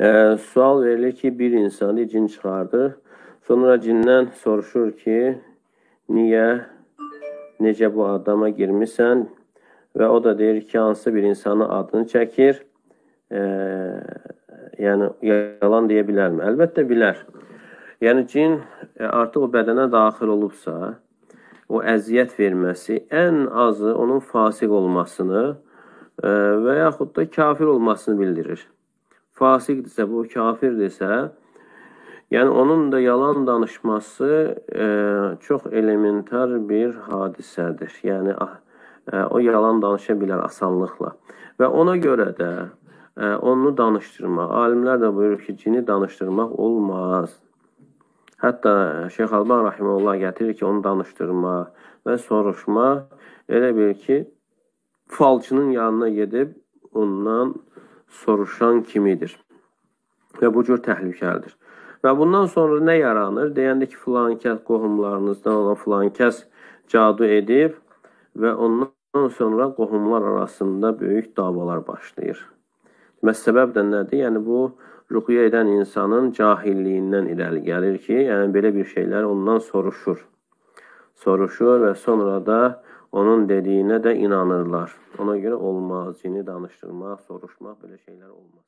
E, sual verilir ki, bir insan cin çıxardır. Sonra cindən soruşur ki, niyə, necə bu adama girmisən? Və o da deyir ki, hansı bir insanın adını çəkir. E, yəni, yalan deyə bilərmi? Əlbəttə bilər. Yəni, cin e, artıq o bədənə daxil olubsa, o əziyyət verməsi ən azı onun fasiq olmasını e, və yaxud da kafir olmasını bildirir fasiqdirsə, bu kafirdirsə, yəni onun da yalan danışması e, çox elementar bir hadisədir. Yəni e, o yalan danışa bilər asanlıqla. Və ona görə də e, onu danışdırmaq, alimlər də buyurur ki, cini danışdırmaq olmaz. Hətta Şeyx Alban rahimehullah gətirir ki, onu danışdırmaq və soruşmaq elə bil ki, falçının yanına gedib ondan soruşan kimidir. Və bu cür təhlükəlidir. Və bundan sonra nə yaranır? Deyəndə ki, filan kəs qohumlarınızdan olan filan kəs cadu edib və ondan sonra qohumlar arasında böyük davalar başlayır. Və səbəb də nədir? Yəni bu ruqya edən insanın cahilliyindən irəli gəlir ki, yəni belə bir şeylər ondan soruşur. Soruşur və sonra da onun dediyinə də inanırlar. Ona görə olmaz, cini danışdırmaq, soruşmaq belə şeylər olmaz.